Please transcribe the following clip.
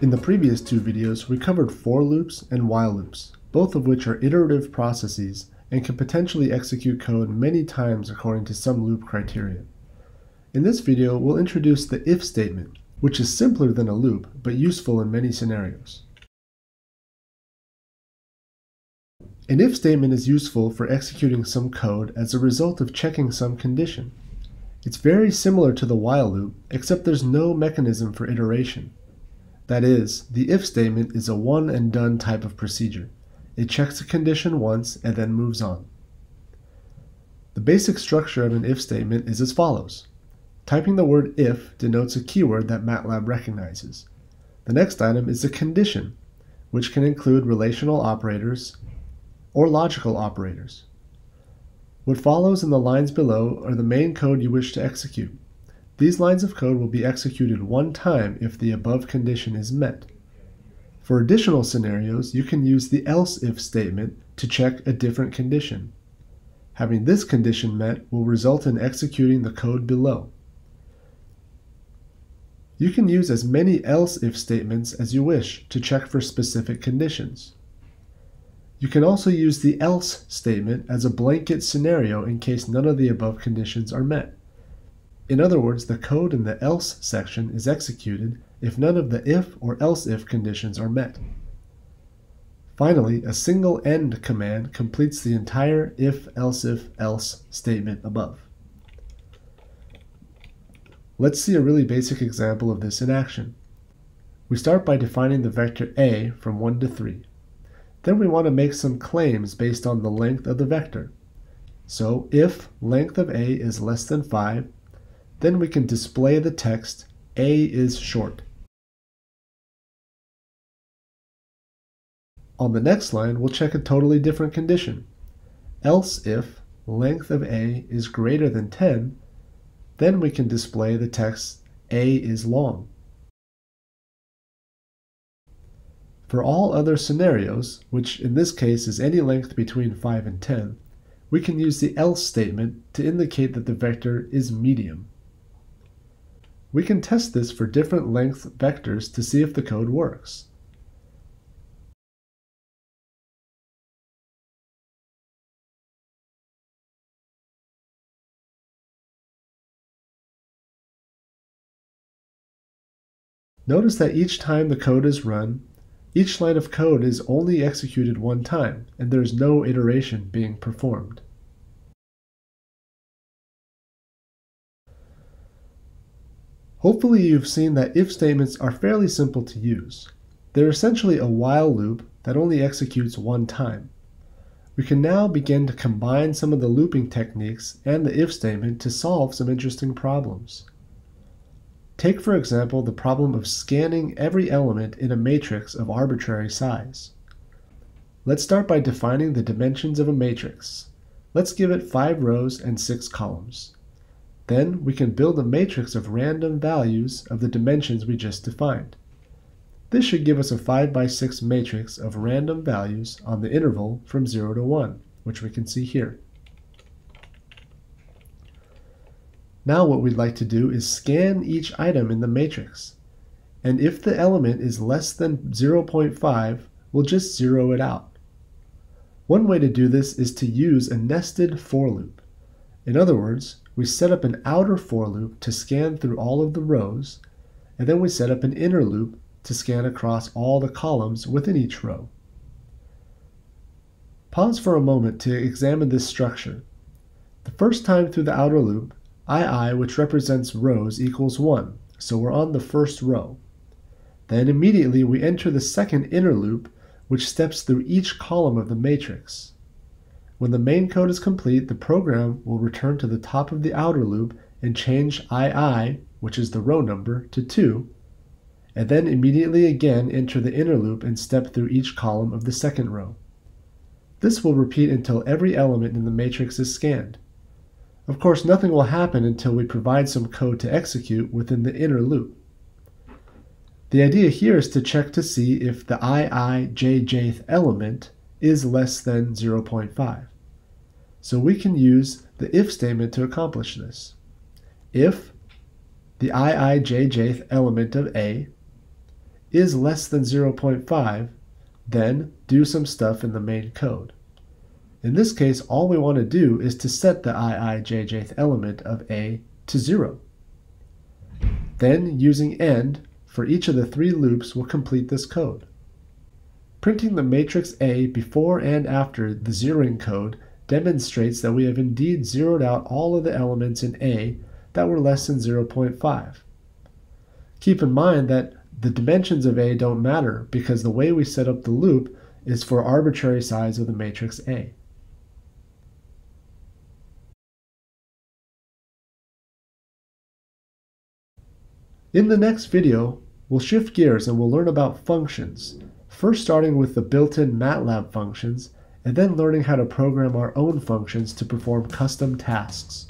In the previous two videos, we covered for loops and while loops, both of which are iterative processes and can potentially execute code many times according to some loop criteria. In this video, we'll introduce the if statement, which is simpler than a loop, but useful in many scenarios. An if statement is useful for executing some code as a result of checking some condition. It's very similar to the while loop, except there's no mechanism for iteration. That is, the if statement is a one and done type of procedure. It checks a condition once and then moves on. The basic structure of an if statement is as follows. Typing the word if denotes a keyword that MATLAB recognizes. The next item is a condition, which can include relational operators or logical operators. What follows in the lines below are the main code you wish to execute. These lines of code will be executed one time if the above condition is met. For additional scenarios, you can use the else if statement to check a different condition. Having this condition met will result in executing the code below. You can use as many else if statements as you wish to check for specific conditions. You can also use the else statement as a blanket scenario in case none of the above conditions are met. In other words, the code in the else section is executed if none of the if or else if conditions are met. Finally, a single end command completes the entire if else if else statement above. Let's see a really basic example of this in action. We start by defining the vector a from 1 to 3. Then we want to make some claims based on the length of the vector. So if length of a is less than 5, then we can display the text A is short. On the next line, we'll check a totally different condition. Else if length of A is greater than 10, then we can display the text A is long. For all other scenarios, which in this case is any length between 5 and 10, we can use the else statement to indicate that the vector is medium. We can test this for different length vectors to see if the code works. Notice that each time the code is run, each line of code is only executed one time, and there is no iteration being performed. Hopefully you've seen that if statements are fairly simple to use. They're essentially a while loop that only executes one time. We can now begin to combine some of the looping techniques and the if statement to solve some interesting problems. Take for example the problem of scanning every element in a matrix of arbitrary size. Let's start by defining the dimensions of a matrix. Let's give it 5 rows and 6 columns. Then we can build a matrix of random values of the dimensions we just defined. This should give us a 5 by 6 matrix of random values on the interval from 0 to 1, which we can see here. Now what we'd like to do is scan each item in the matrix. And if the element is less than 0.5, we'll just zero it out. One way to do this is to use a nested for loop. In other words, we set up an outer for loop to scan through all of the rows, and then we set up an inner loop to scan across all the columns within each row. Pause for a moment to examine this structure. The first time through the outer loop, ii, which represents rows, equals 1, so we're on the first row. Then immediately we enter the second inner loop, which steps through each column of the matrix. When the main code is complete, the program will return to the top of the outer loop and change ii, which is the row number, to 2, and then immediately again enter the inner loop and step through each column of the second row. This will repeat until every element in the matrix is scanned. Of course, nothing will happen until we provide some code to execute within the inner loop. The idea here is to check to see if the iijjth element is less than 0.5. So we can use the if statement to accomplish this. If the iijjth element of A is less than 0.5, then do some stuff in the main code. In this case, all we want to do is to set the iijjth element of a to 0. Then, using end for each of the three loops, we'll complete this code. Printing the matrix A before and after the zeroing code demonstrates that we have indeed zeroed out all of the elements in A that were less than 0.5. Keep in mind that the dimensions of A don't matter because the way we set up the loop is for arbitrary size of the matrix A. In the next video, we'll shift gears and we'll learn about functions, first starting with the built-in MATLAB functions, and then learning how to program our own functions to perform custom tasks.